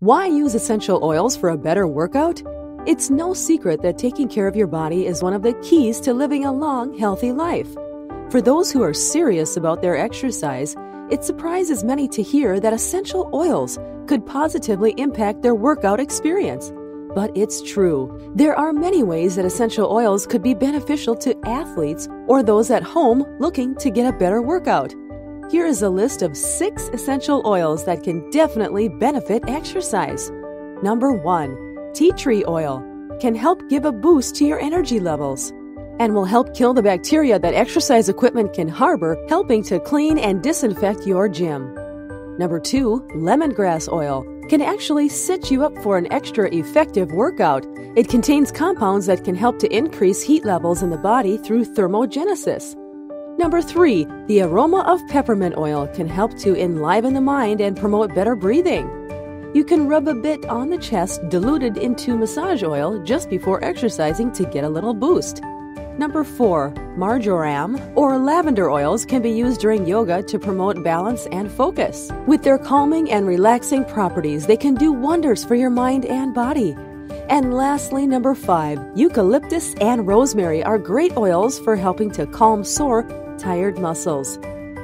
Why use essential oils for a better workout? It's no secret that taking care of your body is one of the keys to living a long, healthy life. For those who are serious about their exercise, it surprises many to hear that essential oils could positively impact their workout experience. But it's true. There are many ways that essential oils could be beneficial to athletes or those at home looking to get a better workout. Here is a list of six essential oils that can definitely benefit exercise. Number one, tea tree oil can help give a boost to your energy levels and will help kill the bacteria that exercise equipment can harbor, helping to clean and disinfect your gym. Number two, lemongrass oil can actually set you up for an extra effective workout. It contains compounds that can help to increase heat levels in the body through thermogenesis. Number three, the aroma of peppermint oil can help to enliven the mind and promote better breathing. You can rub a bit on the chest diluted into massage oil just before exercising to get a little boost. Number four, marjoram or lavender oils can be used during yoga to promote balance and focus. With their calming and relaxing properties, they can do wonders for your mind and body. And lastly, number five, eucalyptus and rosemary are great oils for helping to calm sore, tired muscles.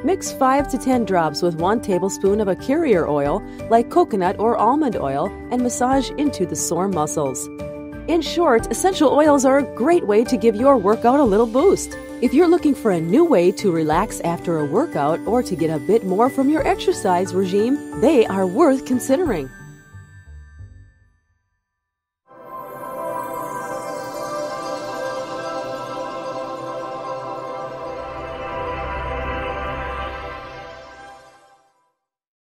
Mix 5 to 10 drops with 1 tablespoon of a carrier oil, like coconut or almond oil, and massage into the sore muscles. In short, essential oils are a great way to give your workout a little boost. If you're looking for a new way to relax after a workout or to get a bit more from your exercise regime, they are worth considering.